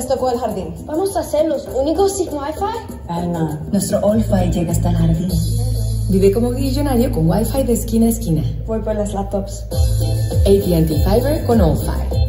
les tocó el jardín. Vamos a ser los únicos sin Wi-Fi. Alma, nuestro Wi-Fi llega hasta el jardín. Vive como millonario con Wi-Fi de esquina a esquina. Voy por las laptops. AT&T Fiber con Wi-Fi.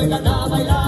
Vengan a bailar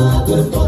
a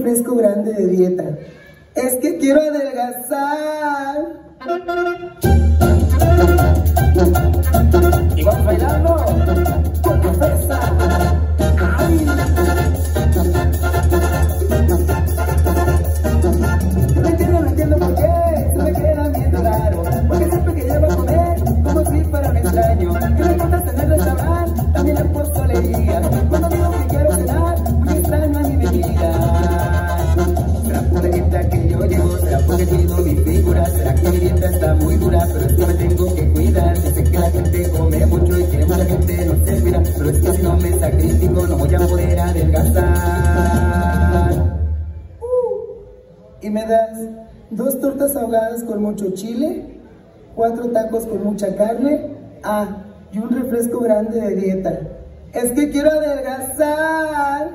refresco grande de dieta. Es que quiero adelgazar. me das dos tortas ahogadas con mucho chile, cuatro tacos con mucha carne, ah, y un refresco grande de dieta. Es que quiero adelgazar.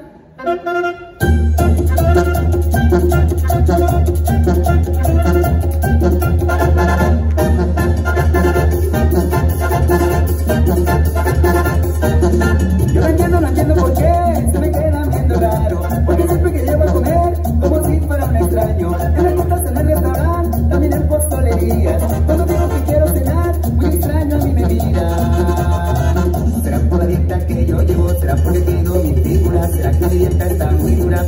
poniendo mis figuras, la actividad está muy dura,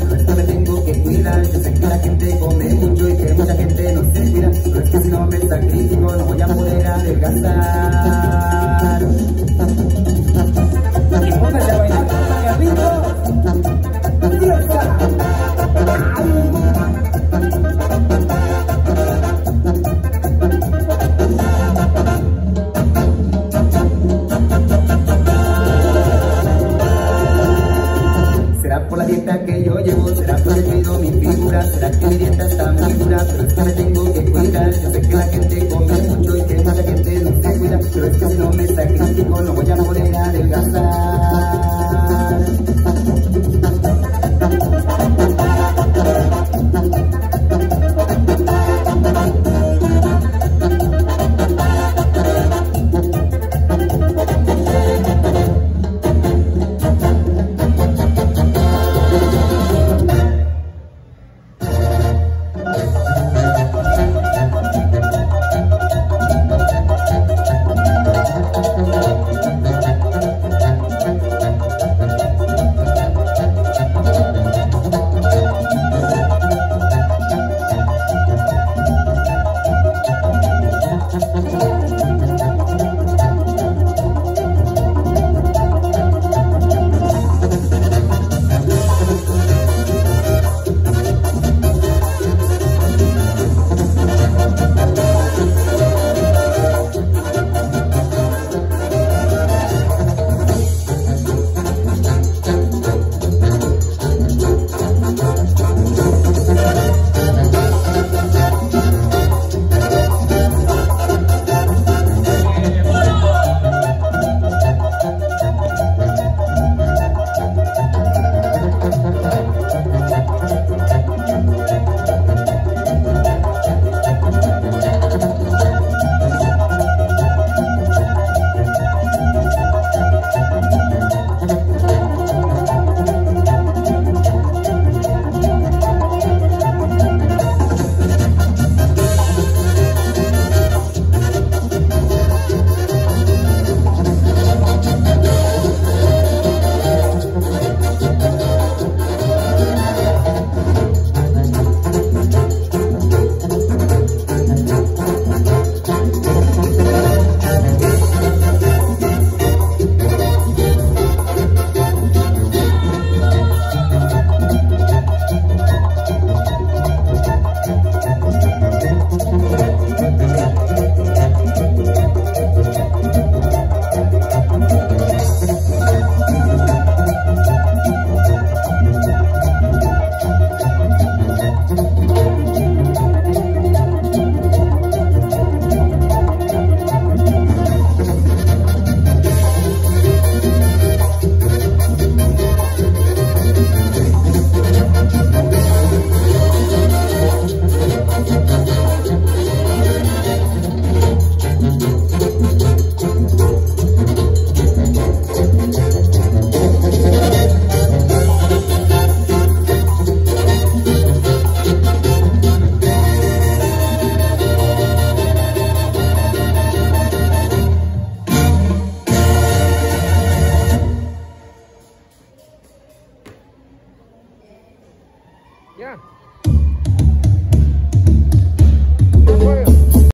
no te pagas, la gente con la